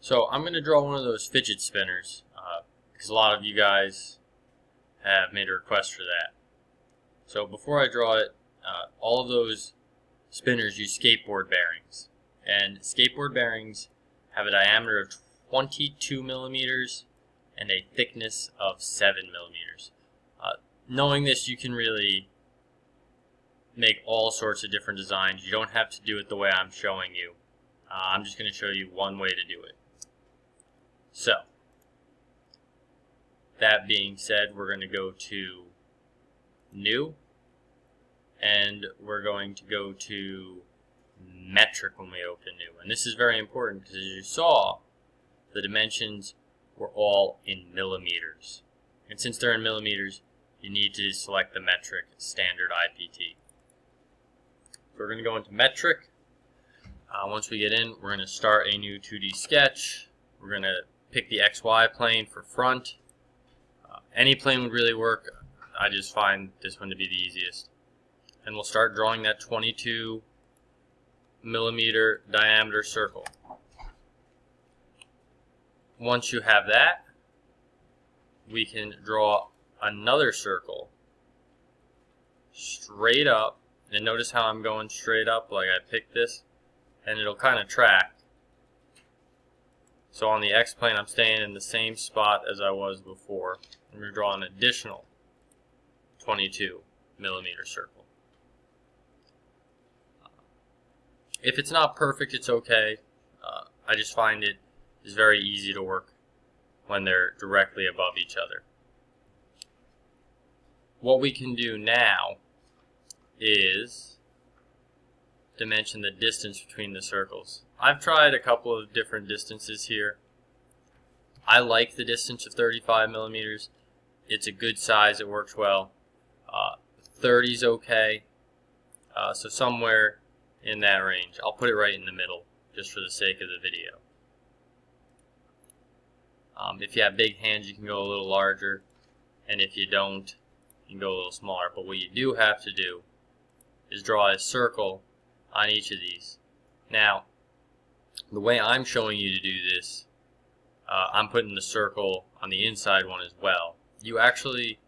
So I'm going to draw one of those fidget spinners uh, because a lot of you guys have made a request for that. So before I draw it, uh, all of those spinners use skateboard bearings. And skateboard bearings have a diameter of 22 millimeters and a thickness of 7 millimeters. Uh, knowing this, you can really make all sorts of different designs. You don't have to do it the way I'm showing you. Uh, I'm just going to show you one way to do it. So, that being said, we're going to go to New, and we're going to go to Metric when we open New. And this is very important because as you saw, the dimensions were all in millimeters. And since they're in millimeters, you need to select the metric standard IPT. So we're going to go into metric. Uh, once we get in, we're going to start a new 2D sketch. We're going to pick the XY plane for front. Uh, any plane would really work. I just find this one to be the easiest. And we'll start drawing that 22 millimeter diameter circle. Once you have that, we can draw another circle straight up. And notice how I'm going straight up, like I picked this, and it'll kind of track. So on the x-plane, I'm staying in the same spot as I was before. I'm going to draw an additional 22 millimeter circle. If it's not perfect, it's okay. Uh, I just find it is very easy to work when they're directly above each other. What we can do now is dimension the distance between the circles. I've tried a couple of different distances here. I like the distance of 35 millimeters. It's a good size. It works well. Uh, 30 is okay. Uh, so somewhere in that range. I'll put it right in the middle just for the sake of the video. Um, if you have big hands, you can go a little larger, and if you don't, you can go a little smaller. But what you do have to do is draw a circle on each of these. Now, the way I'm showing you to do this, uh, I'm putting the circle on the inside one as well. You actually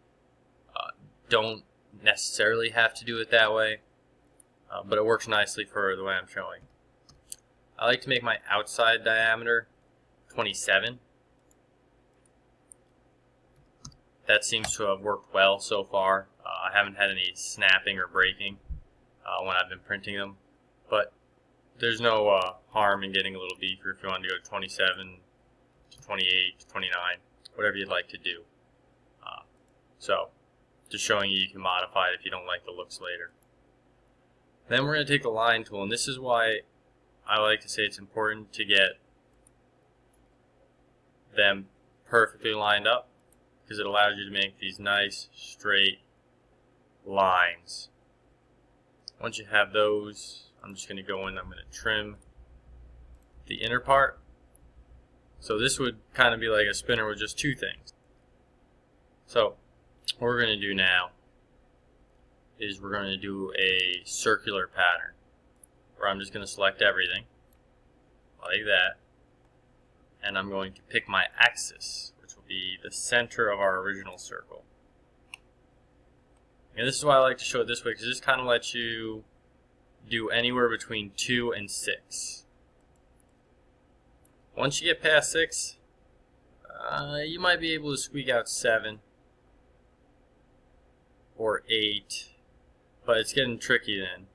uh, don't necessarily have to do it that way, uh, but it works nicely for the way I'm showing. I like to make my outside diameter 27 that seems to have worked well so far. Uh, I haven't had any snapping or breaking uh, when I've been printing them, but there's no uh, harm in getting a little beefier if you want to go to 27 to 28 to 29, whatever you'd like to do. Uh, so, just showing you you can modify it if you don't like the looks later. Then we're going to take the line tool, and this is why I like to say it's important to get them perfectly lined up because it allows you to make these nice straight lines. Once you have those, I'm just going to go in, I'm going to trim the inner part. So this would kind of be like a spinner with just two things. So what we're going to do now is we're going to do a circular pattern where I'm just going to select everything like that and I'm going to pick my axis which will be the center of our original circle. And this is why I like to show it this way, because this kind of lets you do anywhere between 2 and 6. Once you get past 6, uh, you might be able to squeak out 7 or 8, but it's getting tricky then.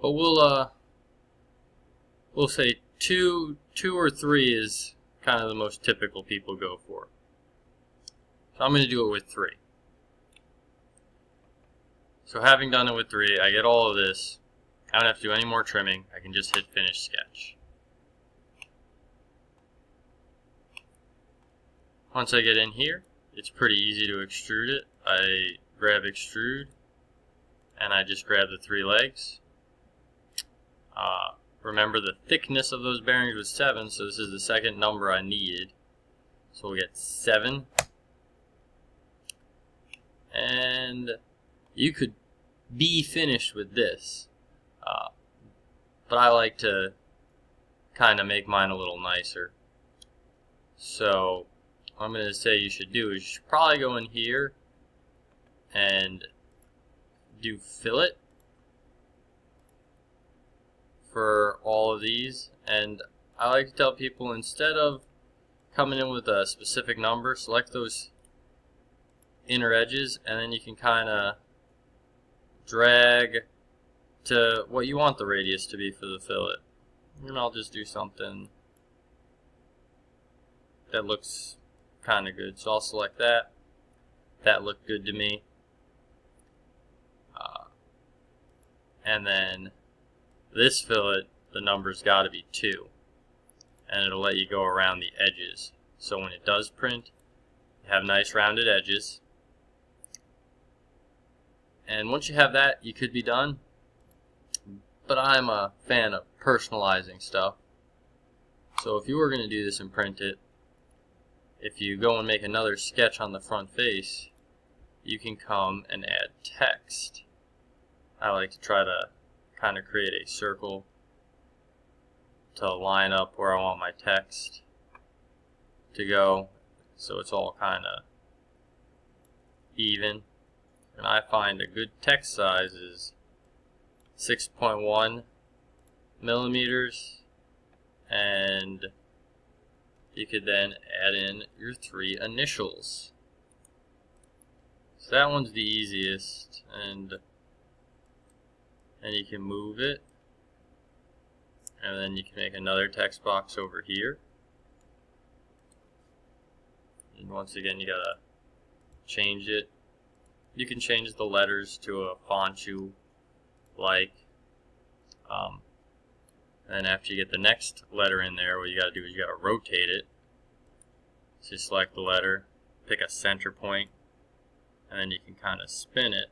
But we'll, uh, we'll say 2, 2 or 3 is kind of the most typical people go for. So I'm going to do it with 3. So having done it with 3, I get all of this. I don't have to do any more trimming. I can just hit Finish Sketch. Once I get in here, it's pretty easy to extrude it. I grab Extrude, and I just grab the three legs. Uh, Remember the thickness of those bearings was 7, so this is the second number I needed. So we'll get 7. And you could be finished with this. Uh, but I like to kind of make mine a little nicer. So what I'm going to say you should do is you should probably go in here and do fillet for all of these and I like to tell people instead of coming in with a specific number select those inner edges and then you can kind of drag to what you want the radius to be for the fillet. And I'll just do something that looks kind of good. So I'll select that. That looked good to me. Uh, and then this fillet the number's got to be 2 and it'll let you go around the edges. So when it does print you have nice rounded edges and once you have that, you could be done. But I'm a fan of personalizing stuff. So if you were going to do this and print it, if you go and make another sketch on the front face, you can come and add text. I like to try to kind of create a circle to line up where I want my text to go so it's all kind of even and I find a good text size is 6.1 millimeters. And you could then add in your three initials. So that one's the easiest. And and you can move it. And then you can make another text box over here. And once again you gotta change it you can change the letters to a font you like. Um, and after you get the next letter in there, what you got to do is you got to rotate it. So you select the letter, pick a center point, and then you can kind of spin it.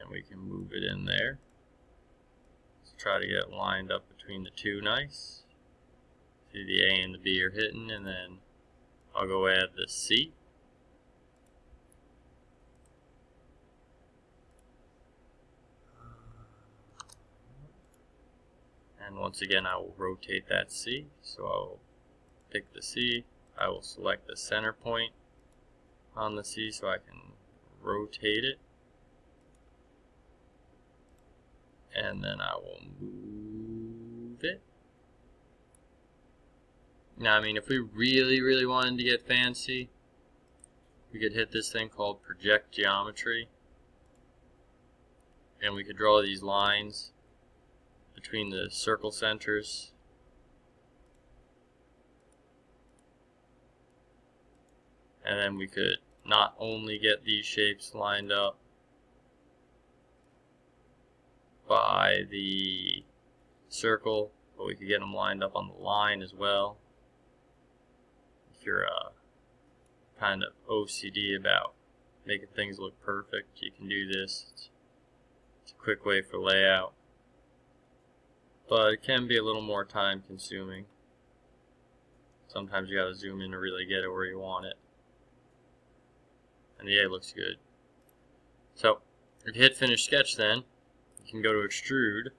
And we can move it in there. Let's try to get it lined up between the two nice. The A and the B are hitting, and then I'll go add the C. And once again, I will rotate that C. So I'll pick the C. I will select the center point on the C so I can rotate it. And then I will move it. Now, I mean, if we really, really wanted to get fancy, we could hit this thing called project geometry. And we could draw these lines between the circle centers. And then we could not only get these shapes lined up by the circle, but we could get them lined up on the line as well you're uh, kind of OCD about making things look perfect, you can do this. It's, it's a quick way for layout. But it can be a little more time consuming. Sometimes you gotta zoom in to really get it where you want it. And the A looks good. So, if you hit finish sketch then, you can go to extrude,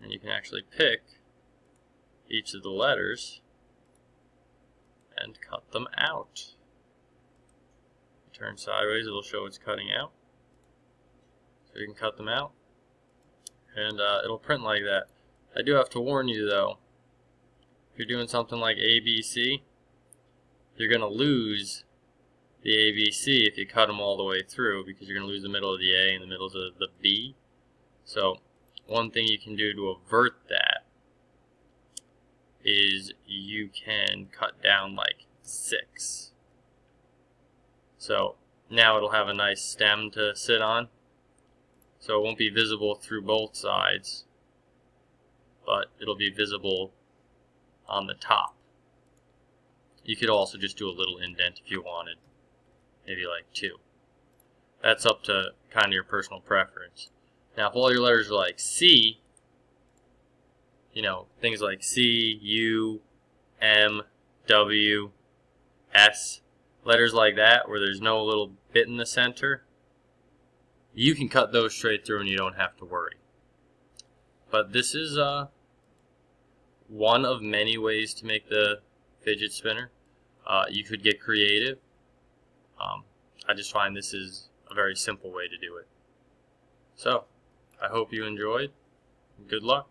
and you can actually pick each of the letters and cut them out. Turn sideways, it'll show it's cutting out. So you can cut them out. And uh, it'll print like that. I do have to warn you though, if you're doing something like ABC, you're going to lose the ABC if you cut them all the way through because you're going to lose the middle of the A and the middle of the B. So one thing you can do to avert that is you can cut down like six. So now it'll have a nice stem to sit on. So it won't be visible through both sides, but it'll be visible on the top. You could also just do a little indent if you wanted, maybe like two. That's up to kind of your personal preference. Now if all your letters are like C, you know, things like C, U, M, W, S, letters like that where there's no little bit in the center, you can cut those straight through and you don't have to worry. But this is uh, one of many ways to make the fidget spinner. Uh, you could get creative. Um, I just find this is a very simple way to do it. So, I hope you enjoyed. Good luck.